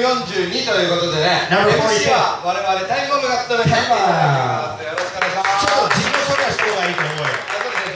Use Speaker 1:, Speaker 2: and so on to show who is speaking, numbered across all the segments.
Speaker 1: M42 ということでね MC は我々タイムボムが務めていますよろしくお願いします
Speaker 2: ちょっと自己紹介した方がいいと思うよ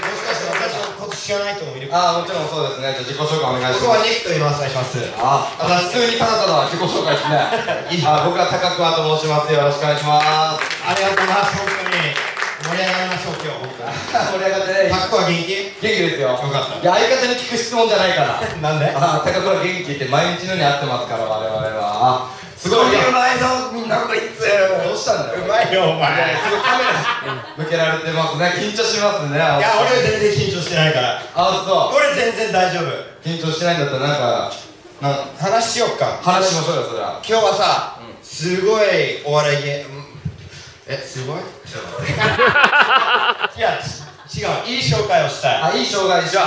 Speaker 2: もしかして私のこと知らない人もいるから
Speaker 1: あもちろんそうですねじゃあ自己紹介お願いします
Speaker 2: はニックと言いますお願いします
Speaker 1: あ、あ普通にただただ自己紹介ですねあ僕は高桑と申しますよろしくお願いします
Speaker 2: ありがとうございます本当に盛り上がりましょう今日本当に
Speaker 1: 盛り上がってね
Speaker 2: タックは元気
Speaker 1: 元気ですよ
Speaker 2: よかった
Speaker 1: いや相方に聞く質問じゃないから
Speaker 2: なんで
Speaker 1: あ高桑元気って毎日のように会ってますから我々はあすごいよ
Speaker 2: まいぞみんなこいつ
Speaker 1: どうしたんだよ
Speaker 2: うまいよお前。
Speaker 1: すごいカメラ向けられてますね緊張しますねい
Speaker 2: いや俺全然緊張してないから。
Speaker 1: あそう。
Speaker 2: 俺全然大丈夫。
Speaker 1: 緊張してないんだったらなんかなん
Speaker 2: 話しよっか。
Speaker 1: 話しましょうよそれは。
Speaker 2: 今日はさ、すごいお笑い芸うんえすごい？いやち違う。いい紹介をしたい。
Speaker 1: あいい障害
Speaker 2: じゃ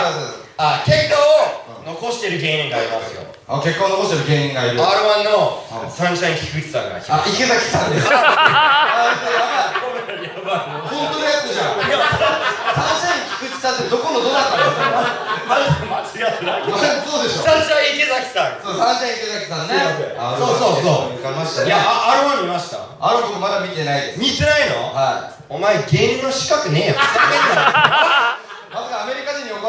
Speaker 2: あ結果を残してる芸人がいますよ
Speaker 1: あ結婚残してる芸人がいる。
Speaker 2: R1 の
Speaker 1: あ
Speaker 2: サンシャイン菊池さんが来
Speaker 1: あ池崎さんです。あやばい。
Speaker 2: やばい
Speaker 1: 本当のやつじゃん。サンシャイン菊池さんってどこのどなたですか
Speaker 2: マジで間違ってない
Speaker 1: そうでしょ
Speaker 2: サンシャイン池崎さん。
Speaker 1: そうサンシャイン池崎さんね。あ
Speaker 2: そうそうそう
Speaker 1: 見かましたね
Speaker 2: いやあ R1 見ました。
Speaker 1: あれ僕まだ見てないです。
Speaker 2: 見てないの？
Speaker 1: はい。
Speaker 2: お前芸人の資格ねえよ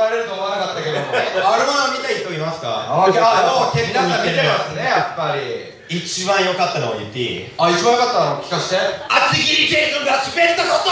Speaker 1: られると思わなかったけども。
Speaker 2: R1 見た人いますか？
Speaker 1: あ結構
Speaker 2: 結構
Speaker 1: 皆さん見てます
Speaker 2: ね。
Speaker 1: ねやっぱり。
Speaker 2: 一番良かったのを言っていい？
Speaker 1: あ一番良かったの聞かして。
Speaker 2: 厚切りジェイソンが滑ったこと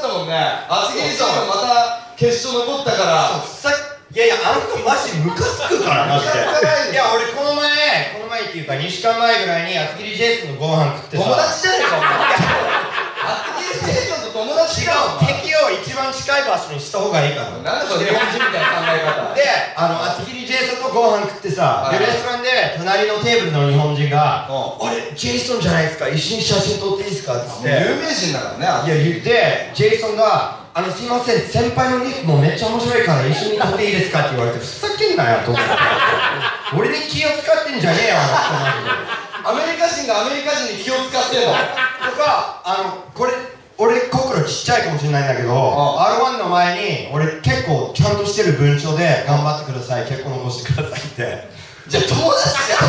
Speaker 1: ったもんね。厚切りジェイソンまた決勝残ったから。
Speaker 2: さいやいやあの子マジムカつくからマジで。
Speaker 1: い
Speaker 2: や俺この前この前っていうか2週間前ぐらいに厚切りジェイソンのご飯食ってさ。
Speaker 1: 友達じゃねえかお前
Speaker 2: 番近い場所にした方がいいから
Speaker 1: なんだそれ日本人みたいな考え方
Speaker 2: で、あの、厚切りジェイソンとご飯食ってさ、
Speaker 1: はい、
Speaker 2: レストランで隣のテーブルの日本人が、あれ、ジェイソンじゃないですか、一緒に写真撮っていいですかっつって。
Speaker 1: 有名人だからねいや
Speaker 2: 言って、ジェイソンが、あの、すいません、先輩の肉もめっちゃ面白いから一緒に撮っていいですかって言われて、ふざけんなよ、と思って。俺に気を使ってんじゃねえよ、あの人マジで。
Speaker 1: アメリカ人がアメリカ人に気を使ってんの
Speaker 2: とか、あの、これ、ないんだけど、
Speaker 1: あ
Speaker 2: R1 の前に、俺結構ちゃんとしてる文章で、頑張ってください、結婚残してくださいって。
Speaker 1: じゃあ友達じゃん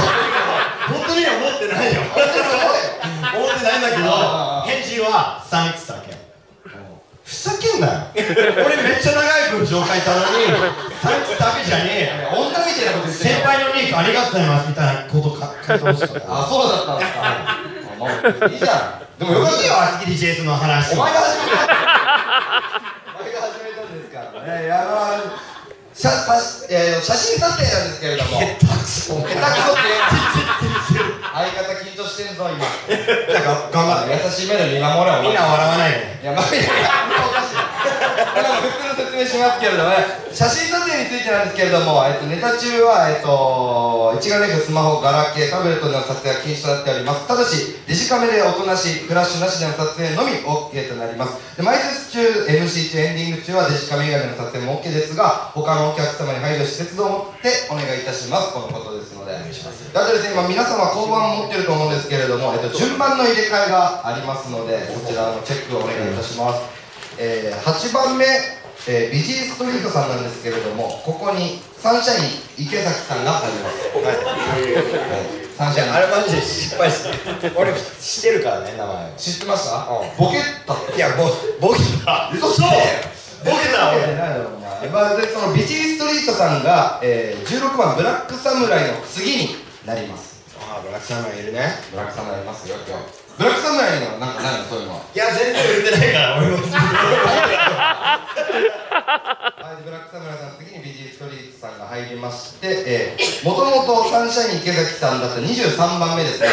Speaker 2: 本当には思ってないよ。
Speaker 1: 本当に思
Speaker 2: ってないんだけど返事はサンクスだけ？ふざけんなよ。俺めっちゃ長い文章書いたのに、サンクスだけじゃねえよ。
Speaker 1: 女みたいなこと言って
Speaker 2: 先輩の肉ありがとうございますみたいなことか書いてほしかった。
Speaker 1: あそうだったんですか いいじゃんでもよかった
Speaker 2: よ、厚切りジェイソンの話。
Speaker 1: お前が始めたお前が始めたんですからねいやあの写写えー写真撮影なんですけれども
Speaker 2: 下手くそ。
Speaker 1: 下手くそって相方緊張してんぞ今
Speaker 2: なんか頑張って。
Speaker 1: 優しい目で見守れ
Speaker 2: みんな笑わないで。
Speaker 1: いや、まあ、おかしい普通の説明しますけれどもね、写真撮影についてなんですけれども、えっと、ネタ中は、えっと、一眼レフ、スマホ、ガラケー、タブレットでの撮影は禁止となっております。ただし、デジカメで音なし、フラッシュなしでの撮影のみ OK となります。で、前説中、MC 中、エンディング中はデジカメ以外での撮影も OK ですが、他のお客様に配慮し、節度を持ってお願いいたします。このことですので。
Speaker 2: お願いします。
Speaker 1: であとですね、今皆様交番持ってると思うんですけれども、えっと、順番の入れ替えがありますので、こちらのチェックをお願いいたします。えー、8番目、えー、ビジーストリートさんなんですけれども、ここにサンシャイン池崎さんが入ります。はい、サンシャイン。
Speaker 2: あれマジで失敗して。俺知ってるからね、名前。
Speaker 1: 知ってました、
Speaker 2: うん
Speaker 1: ボケった。
Speaker 2: いや、ボ、ボケた。
Speaker 1: 嘘つけ
Speaker 2: ボケた、俺。
Speaker 1: まあでそのビジーストリートさんが、えー、16番ブラックサムライの次になります。
Speaker 2: ああ、ブラックサムライいるね。
Speaker 1: ブラックサムライいますよ、今日。ブラックサムライにはなんかないのそういうのは。
Speaker 2: いや、全然売れてないから、俺も。
Speaker 1: はい、ブラックサムライさんの次にビジーストリートさんが入りまして、えー、もともとサンシャイン池崎さんだった23番目ですね。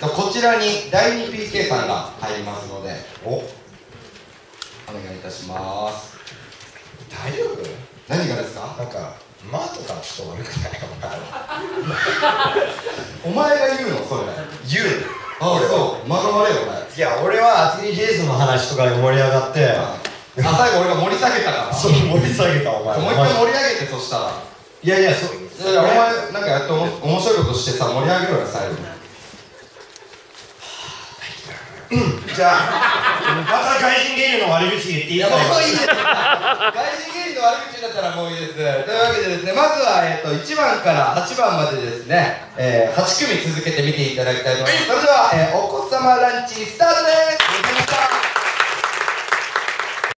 Speaker 1: こちらに第2 PK さんが入りますのでおお願いいたします。
Speaker 2: 大丈夫？
Speaker 1: 何がですか？
Speaker 2: なんか、間とかちょっと悪くない？お前。
Speaker 1: お前が言うの？それ。
Speaker 2: 言う。
Speaker 1: あそう。間が悪いよ俺
Speaker 2: いや、俺は厚切りジェイソンの話とかで盛り上がって、
Speaker 1: あ最後俺が盛り下げたから
Speaker 2: そう盛り下げたお前
Speaker 1: もう一回盛り上げてそしたら
Speaker 2: いやいやそう
Speaker 1: いやいやお前なんかやっておも面白いことしてさ盛り上げろよ最後に。
Speaker 2: じゃあまた外人芸人の悪口言っていい
Speaker 1: いやもういいです。外人芸人の悪口だったらもういいです。というわけでですねまずは、えっと1番から8番までですね、えー、8組続けて見ていただきたいと思います。それでは、えーお子様ランチスタートです